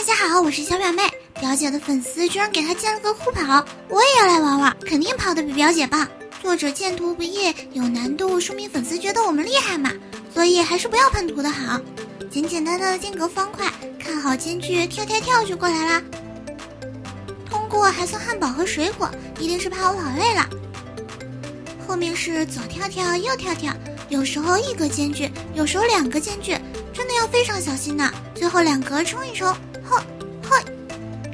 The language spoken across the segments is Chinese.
大家好，我是小表妹。表姐的粉丝居然给她建了个酷跑，我也要来玩玩，肯定跑得比表姐棒。作者建图不易，有难度，说明粉丝觉得我们厉害嘛，所以还是不要喷图的好。简简单单的间隔方块，看好间距，跳跳跳就过来啦。通过还算汉堡和水果，一定是怕我跑累了。后面是左跳跳，右跳跳，有时候一格间距，有时候两个间距。真的要非常小心呢。最后两格冲一冲，呵呵。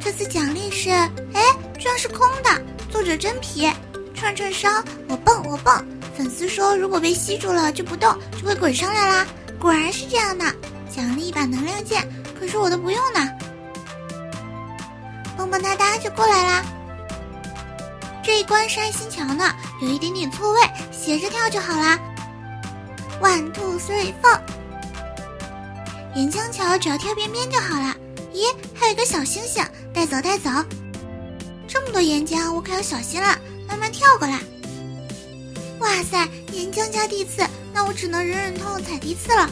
这次奖励是，哎，居然是空的。作者真皮，串串烧，我蹦我蹦。粉丝说如果被吸住了就不动，就会滚上来啦。果然是这样的。奖励一把能量剑，可是我都不用呢。蹦蹦哒哒就过来啦。这一关是爱心桥呢，有一点点错位，斜着跳就好啦。One two three four。沿江桥只要跳边边就好了。咦，还有一个小星星，带走带走。这么多岩浆，我可要小心了，慢慢跳过来。哇塞，岩浆加地刺，那我只能忍忍痛踩地刺了。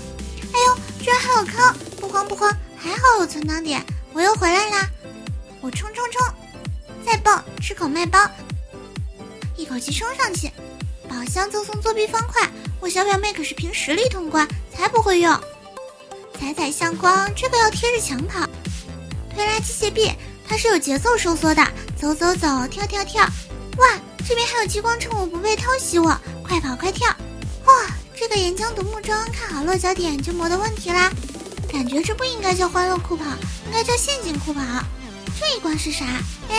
哎呦，居然还有坑！不慌不慌，还好有存档点，我又回来啦。我冲冲冲，再蹦，吃口麦包，一口气冲上去。宝箱赠送作弊方块，我小表妹可是凭实力通关，才不会用。彩彩相光，这个要贴着墙跑。推拉机械臂，它是有节奏收缩的。走走走，跳跳跳。哇，这边还有激光趁我不备偷袭我，快跑快跳。哇，这个岩浆独木桩，看好落脚点就没得问题啦。感觉这不应该叫欢乐酷跑，应该叫陷阱酷跑。这一关是啥？哎，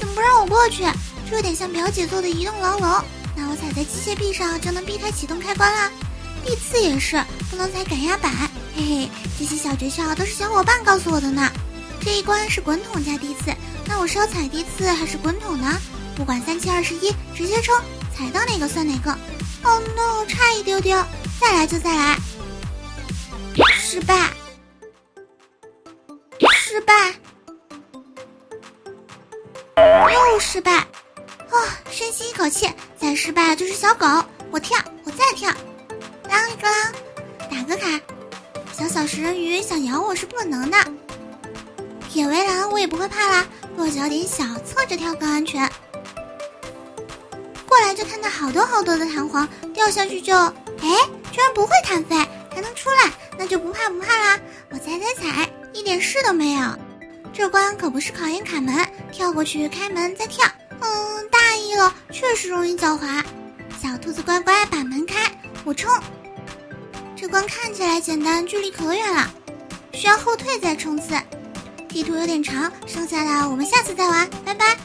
怎么不让我过去？这有点像表姐做的移动牢笼。那我踩在机械臂上就能避开启动开关啦。地刺也是，不能踩赶压板。嘿嘿，这些小诀窍都是小伙伴告诉我的呢。这一关是滚筒加地刺，那我是要踩地刺还是滚筒呢？不管三七二十一，直接冲，踩到哪个算哪个。Oh no，差一丢丢，再来就再来。失败，失败，又失败。啊，深吸一口气，再失败就是小狗。我跳，我再跳，啷一个啷，打个卡。小小食人鱼想咬我是不可能的，铁围栏我也不会怕啦，落脚点小，侧着跳更安全。过来就看到好多好多的弹簧，掉下去就，哎，居然不会弹飞，还能出来，那就不怕不怕啦。我踩踩踩，一点事都没有。这关可不是考验卡门，跳过去开门再跳。嗯，大意了，确实容易脚滑。小兔子乖乖把门开，我冲。这关看起来简单，距离可远了，需要后退再冲刺。地图有点长，剩下的我们下次再玩，拜拜。